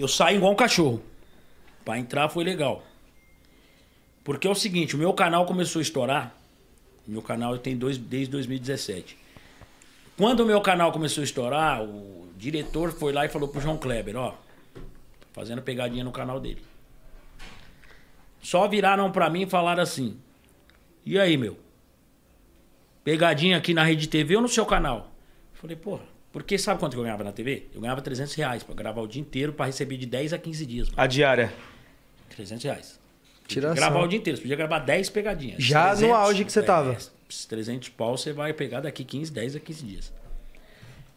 eu saio igual um cachorro. Pra entrar foi legal. Porque é o seguinte, o meu canal começou a estourar. Meu canal tem dois, desde 2017. Quando o meu canal começou a estourar, o diretor foi lá e falou pro João Kleber, ó, fazendo pegadinha no canal dele. Só viraram pra mim e falaram assim: "E aí, meu? Pegadinha aqui na Rede TV ou no seu canal?" Falei, porra, porque sabe quanto que eu ganhava na TV? Eu ganhava 300 reais pra gravar o dia inteiro pra receber de 10 a 15 dias. mano. A diária. 300 reais. Tiração. Gravar o dia inteiro. Você podia gravar 10 pegadinhas. Já no auge que você tava. esses 300 pau você vai pegar daqui 15, 10 a 15 dias.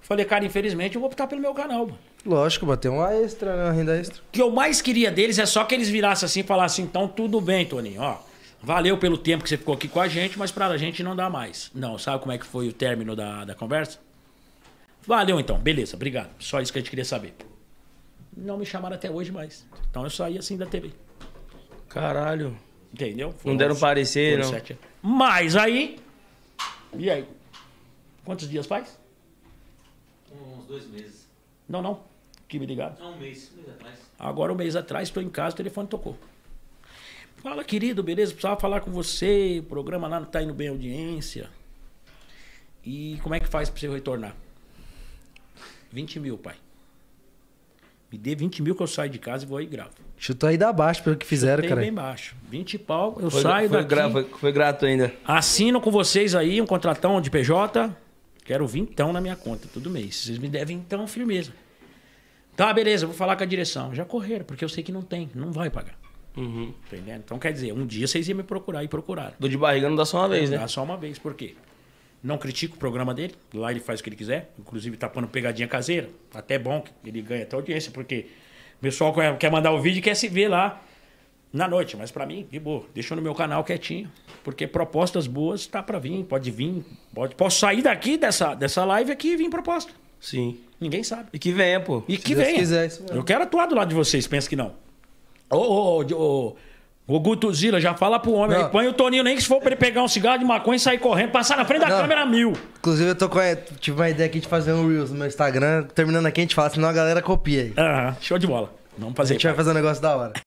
Falei, cara, infelizmente eu vou optar pelo meu canal, mano. Lógico, bater uma extra, né? Uma renda extra. O que eu mais queria deles é só que eles virassem assim e falassem, então tudo bem, Toninho, ó. Valeu pelo tempo que você ficou aqui com a gente, mas pra gente não dá mais. Não, sabe como é que foi o término da, da conversa? Valeu então, beleza, obrigado. Só isso que a gente queria saber. Não me chamaram até hoje mais. Então eu saí assim da TV. Caralho. Entendeu? Não deram parecer, não. sete. Mas aí. E aí? Quantos dias faz? Uns dois meses. Não, não. Que me ligaram. Não, um mês, um mês atrás. Agora, um mês atrás, estou em casa, o telefone tocou. Fala, querido, beleza? Precisava falar com você. O programa lá não tá indo bem a audiência. E como é que faz para você retornar? 20 mil, pai. Me dê 20 mil que eu saio de casa e vou aí e gravo. Chutou aí da baixo pelo que fizeram, cara. bem baixo. 20 pau, eu Foi, saio foi, daqui. gra- foi- foi grato ainda. Assino com vocês aí um contratão de PJ. Quero vintão na minha conta todo mês. Vocês me devem então firmeza. Tá, beleza, vou falar com a direção. Já correram, porque eu sei que não tem, não vai pagar. Uhum. Tá entendendo? Então quer dizer, um dia vocês iam me procurar e procuraram. Dor de barriga não dá só uma vez, né? Dá só uma vez, por quê? Não critico o programa dele, lá ele faz o que ele quiser, inclusive tá pondo pegadinha caseira. Até bom que ele ganha até audiência, porque o pessoal quer- mandar o vídeo e quer se ver lá na noite, mas pra mim, de boa, deixa no meu canal quietinho, porque propostas boas tá pra vir, pode vir, pode, posso sair daqui dessa, dessa live aqui e vir proposta. Sim. Ninguém sabe. E que venha, pô. E que Deus venha. quiser. Eu quero atuar do lado de vocês, pensa que não. Ô, ô, ô, ô, ô Guto Zila, já fala pro homem Não. aí, põe o Toninho nem que se for pra ele pegar um cigarro de maconha e sair correndo, passar na frente da Não. câmera mil. Inclusive, eu tô com a, tive uma ideia aqui de fazer um Reels no meu Instagram. Terminando aqui, a gente fala, senão a galera copia aí. Aham, show de bola. Vamos A fazer. gente vai fazer um negócio da hora.